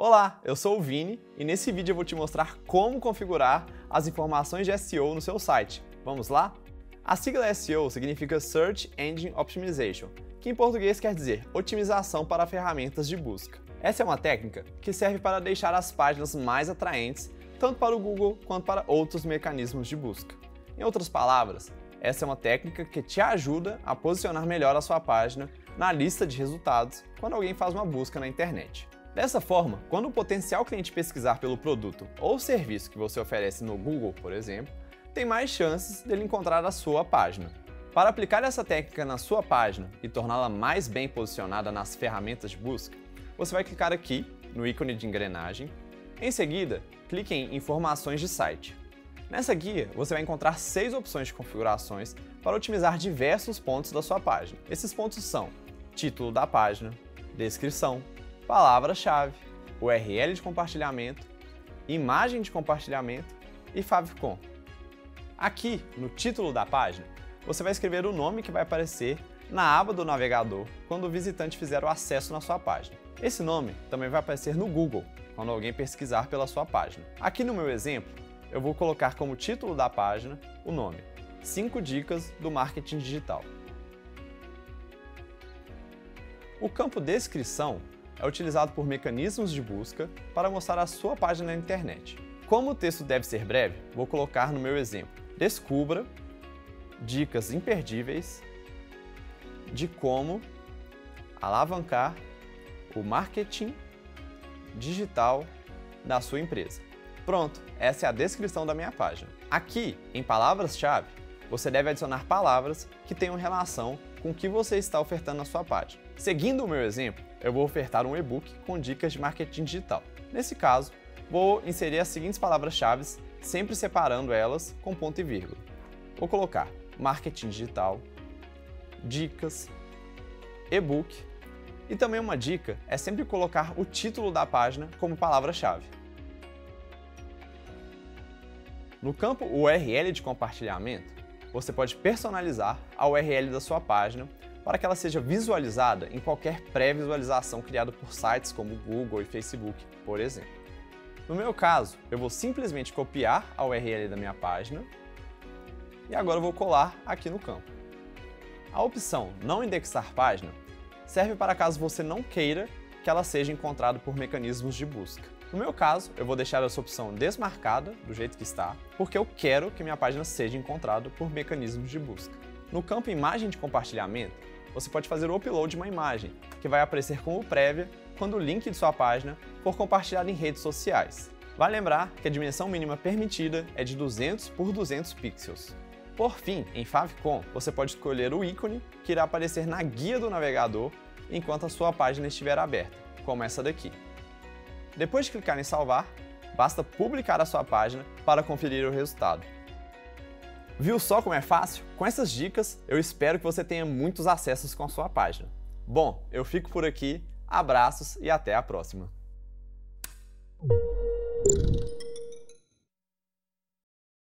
Olá, eu sou o Vini e nesse vídeo eu vou te mostrar como configurar as informações de SEO no seu site. Vamos lá? A sigla SEO significa Search Engine Optimization, que em português quer dizer otimização para ferramentas de busca. Essa é uma técnica que serve para deixar as páginas mais atraentes, tanto para o Google quanto para outros mecanismos de busca. Em outras palavras, essa é uma técnica que te ajuda a posicionar melhor a sua página na lista de resultados quando alguém faz uma busca na internet. Dessa forma, quando o potencial cliente pesquisar pelo produto ou serviço que você oferece no Google, por exemplo, tem mais chances dele encontrar a sua página. Para aplicar essa técnica na sua página e torná-la mais bem posicionada nas ferramentas de busca, você vai clicar aqui no ícone de engrenagem. Em seguida, clique em Informações de site. Nessa guia, você vai encontrar seis opções de configurações para otimizar diversos pontos da sua página. Esses pontos são título da página, descrição, palavra-chave, URL de compartilhamento, imagem de compartilhamento e favicon. Aqui, no título da página, você vai escrever o nome que vai aparecer na aba do navegador quando o visitante fizer o acesso na sua página. Esse nome também vai aparecer no Google quando alguém pesquisar pela sua página. Aqui no meu exemplo, eu vou colocar como título da página o nome 5 dicas do marketing digital. O campo descrição é utilizado por mecanismos de busca para mostrar a sua página na internet. Como o texto deve ser breve, vou colocar no meu exemplo. Descubra dicas imperdíveis de como alavancar o marketing digital da sua empresa. Pronto, essa é a descrição da minha página. Aqui, em palavras-chave, você deve adicionar palavras que tenham relação com o que você está ofertando na sua página. Seguindo o meu exemplo, eu vou ofertar um e-book com dicas de marketing digital. Nesse caso, vou inserir as seguintes palavras-chave, sempre separando elas com ponto e vírgula. Vou colocar marketing digital, dicas, e-book e também uma dica é sempre colocar o título da página como palavra-chave. No campo URL de compartilhamento, você pode personalizar a URL da sua página para que ela seja visualizada em qualquer pré-visualização criada por sites como Google e Facebook, por exemplo. No meu caso, eu vou simplesmente copiar a URL da minha página e agora vou colar aqui no campo. A opção Não indexar página serve para caso você não queira que ela seja encontrada por mecanismos de busca. No meu caso, eu vou deixar essa opção desmarcada, do jeito que está, porque eu quero que minha página seja encontrada por mecanismos de busca. No campo Imagem de compartilhamento, você pode fazer o upload de uma imagem, que vai aparecer como prévia quando o link de sua página for compartilhado em redes sociais. Vale lembrar que a dimensão mínima permitida é de 200 por 200 pixels. Por fim, em Favicon, você pode escolher o ícone que irá aparecer na guia do navegador enquanto a sua página estiver aberta, como essa daqui. Depois de clicar em salvar, basta publicar a sua página para conferir o resultado. Viu só como é fácil? Com essas dicas, eu espero que você tenha muitos acessos com a sua página. Bom, eu fico por aqui, abraços e até a próxima!